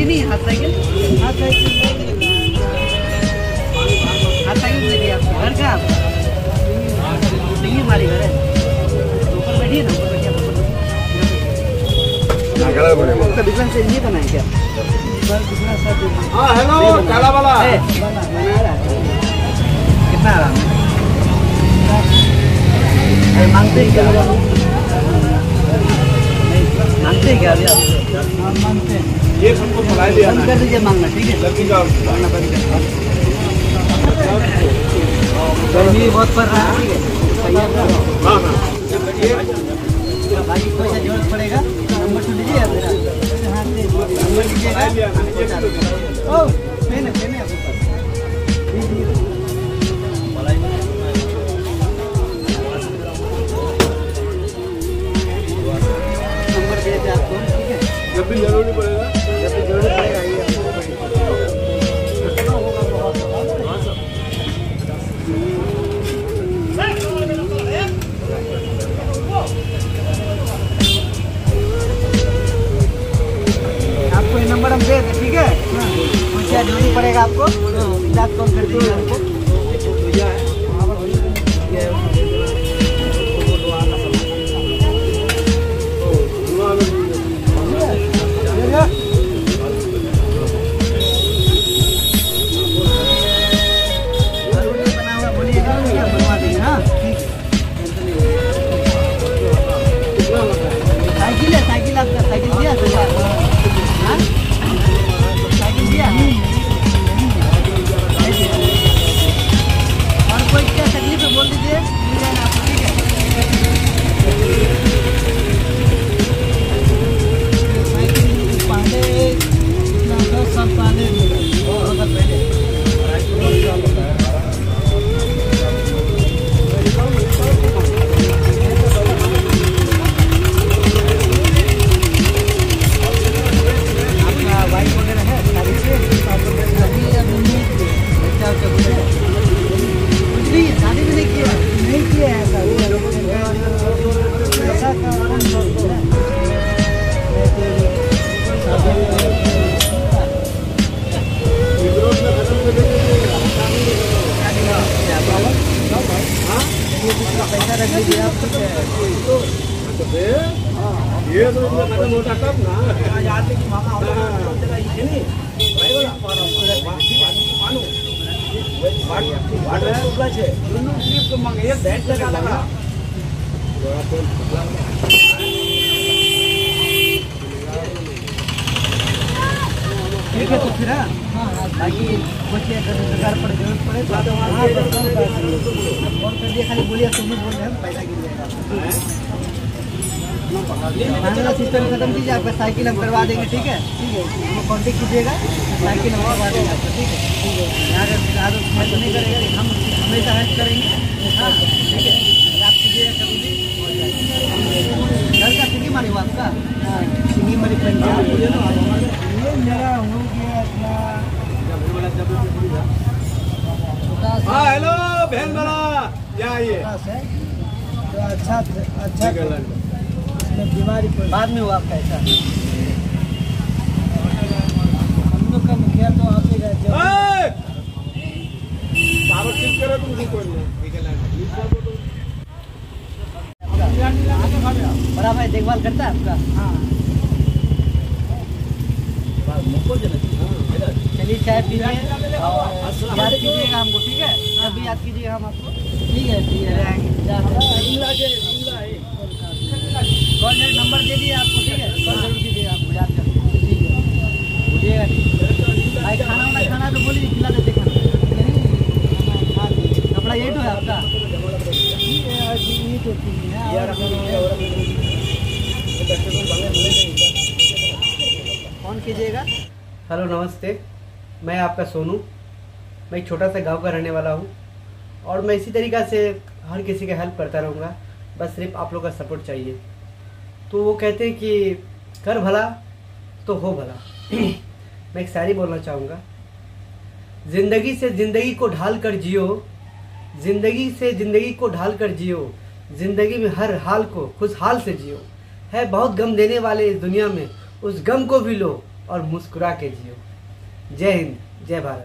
गाड़ी नहीं हाथ साइकिल हाथ साइकिल हाथ साइकिल से दिया आपको घर का आपका नहीं हमारी घर। है ऊपर बैठिए ना ऊपर बैठिए। उसका डिफरेंस ये बना क्या? हेलो काला वाला। है। कितना आराम है? मांगते ही क्या? मांगते ही क्या अभी आप? मांगते हैं। ये सबको बुलाई दिया बंद कर दीजिए मांगना ठीक है? लड़की का मांगना बंद कर गर्मी बहुत पड़ रहा है? ठीक है बाकी कोई ज़रूरत पड़ेगा नंबर तो लीजिए आप मेरा। नंबर लीजिएगा ठीक है? क्या पड़ेगा आपको? कॉल कर दीजिए हमको ठीक है तो फिर हाँ। बोलिए तुम ही बोल रहे हैं पैसा गिर सिस्टम खत्म कीजिए आपका साइकिल हम करवा देंगे ठीक है। ठीक है हमें कॉन्टेक्ट कीजिएगा साइकिल हम करवा देंगे आपको ठीक है ठीक है यहाँ नहीं करेगा हम हमेशा हेल्प करेंगे हाँ ठीक है आप कीजिएगा कभी भी घर का सिंगी मारी हुआ आपका सिंगी मारी पंजाब हो अपना हाँ हेलो बहन बड़ा। यहाँ आइए तो अच्छा अच्छा बीमारी बाद में हुआ आपका ऐसा हम लोग का मुखिया तो आप ही रहते बड़ा भाई देखभाल करता है आपका? हाँ। चलिए चाय पीजिए। और याद कीजिएगा हमको ठीक है? जब भी याद कीजिएगा हम आपको। ठीक है ठीक है। कॉल नंबर दे दिए आपको ठीक है? कॉल ज़रूर कीजिएगा आपको याद कर ठीक है। बोलिएगा भाई खाना वाना खाना तो बोलिए खिला देते खाना। कपड़ा यही तो है आपका। ये तो है। कीजिएगा। हेलो, नमस्ते। मैं आपका सोनू। मैं एक छोटा सा गाँव का रहने वाला हूँ और मैं इसी तरीक़ा से हर किसी का हेल्प करता रहूँगा। बस सिर्फ़ आप लोग का सपोर्ट चाहिए। तो वो कहते हैं कि कर भला तो हो भला। मैं एक शायरी बोलना चाहूँगा। ज़िंदगी से ज़िंदगी को ढाल कर जियो। ज़िंदगी से ज़िंदगी को ढाल कर जियो। ज़िंदगी में हर हाल को खुशहाल से जियो। है बहुत गम देने वाले इस दुनिया में। उस गम को भी लो। और मुस्कुरा के जियो। जय हिंद जय भारत।